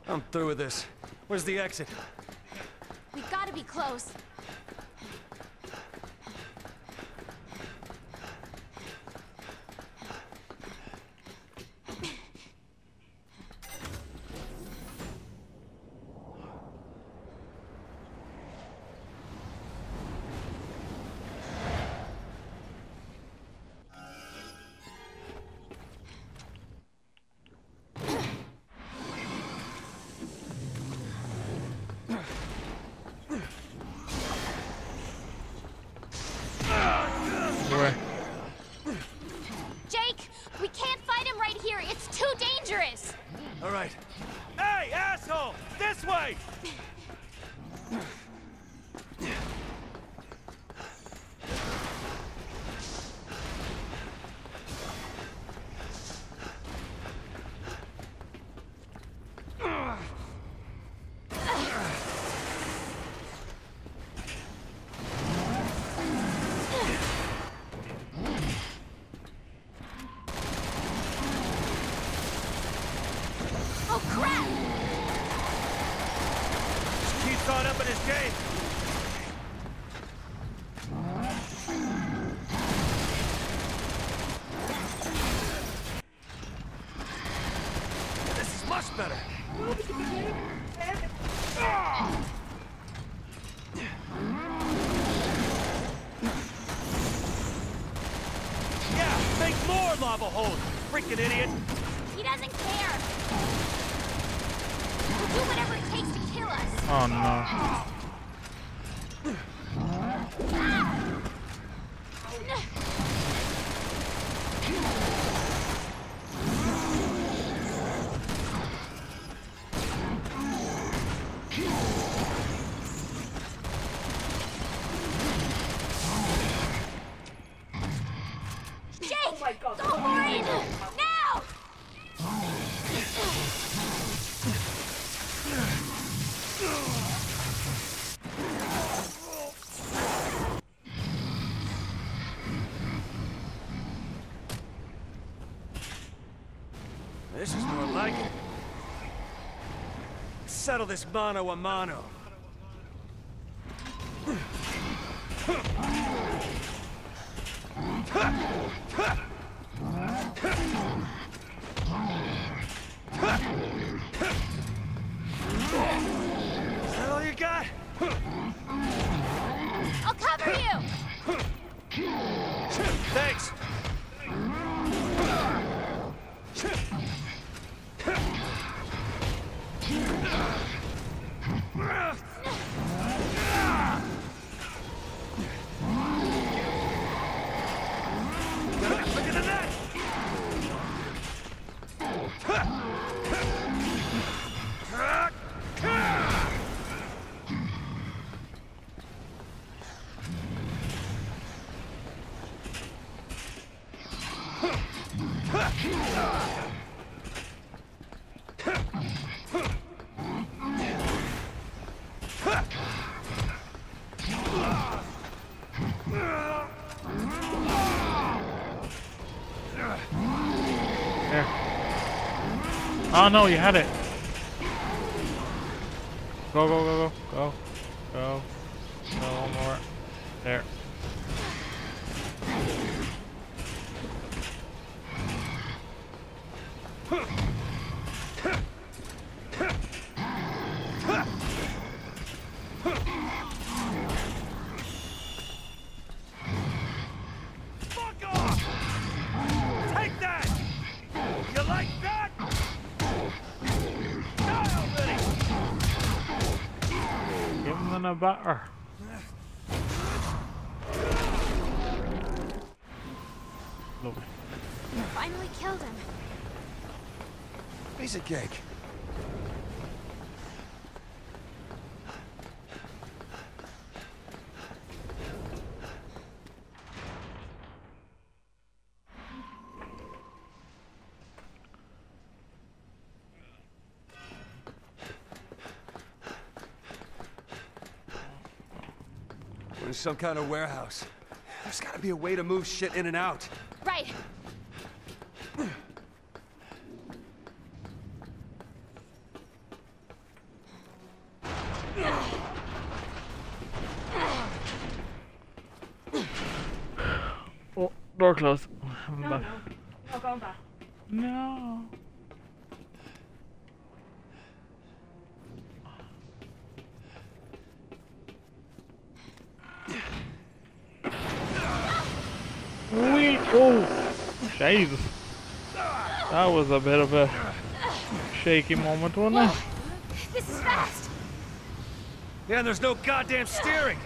I'm through with this. Where's the exit? We've got to be close. Lava holes, freaking idiot. He doesn't care. He'll do whatever it takes to kill us. Oh no. Jake! Go for it! Now! This is more like it. Settle this mano a mano. Oh no, you had it. Go, go, go, go, go, go. One more. There. Fuck off! Take that! You like that? Die already! Give him the butter. Lovely. Finally killed him. Piece of cake. We're in some kind of warehouse. There's gotta be a way to move shit in and out. Right. Oh, door closed. I'm No, back. no. No, going back. No. Wait, oh, Jesus. That was a bit of a shaky moment, wasn't it? This is fast. Yeah, and there's no goddamn steering!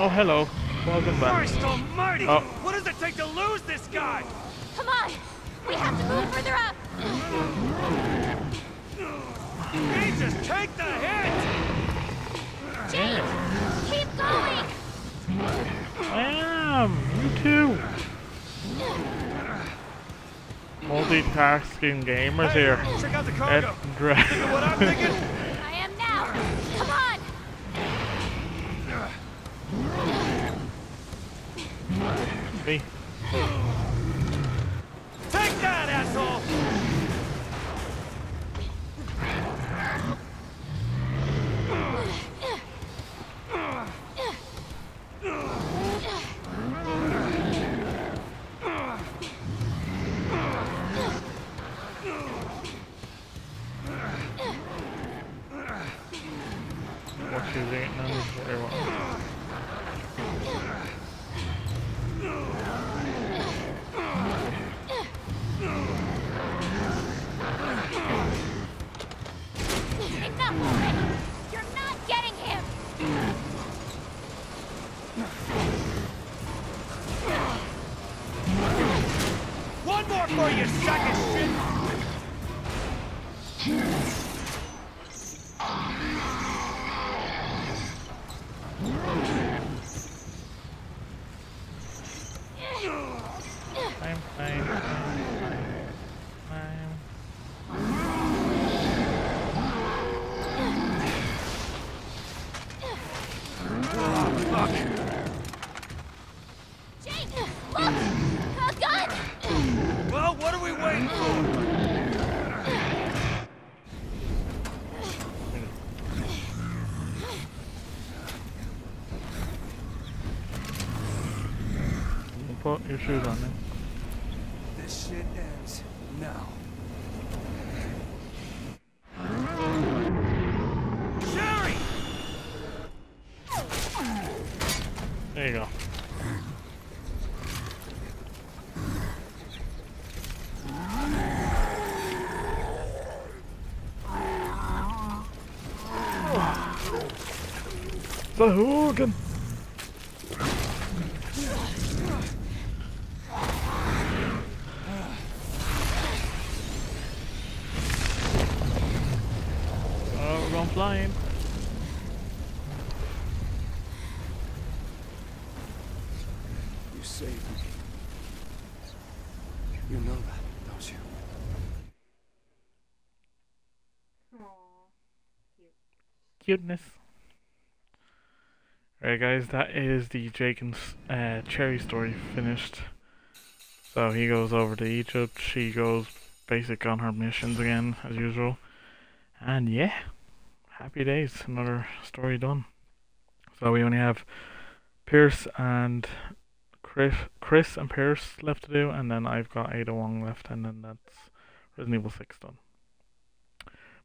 Oh, hello. Welcome back. Christ almighty! Oh. What does it take to lose this guy? Come on. We have to move further up. He just take the hit! Jake, You too. Multitasking gamers here. Check out the cargo. Dra- Think of what I'm thinking? I am now. Come on. Me. watch these eight numbers very well. Your shoes on then. This shit ends now. Sherry! There you go. The Hogan. Oh, we're going flying. You saved me. You know that, don't you? Cuteness. Alright guys, that is the Jake uh, Cherry story finished. So he goes over to Egypt, she goes basic on her missions again, as usual. And yeah, happy days, another story done. So we only have Pierce and Chris, Chris and Pierce left to do, and then I've got Ada Wong left, and then that's Resident Evil 6 done.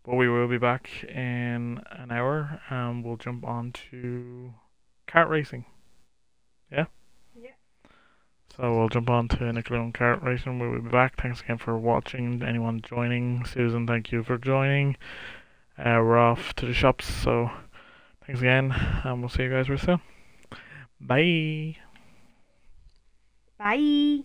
But we will be back in an hour and we'll jump on to kart racing. Yeah? Yeah. So we'll jump on to Nickelodeon kart racing. We'll be back. Thanks again for watching. Anyone joining? Susan, thank you for joining. Uh, we're off to the shops, so thanks again, and we'll see you guys very soon. Bye. Bye.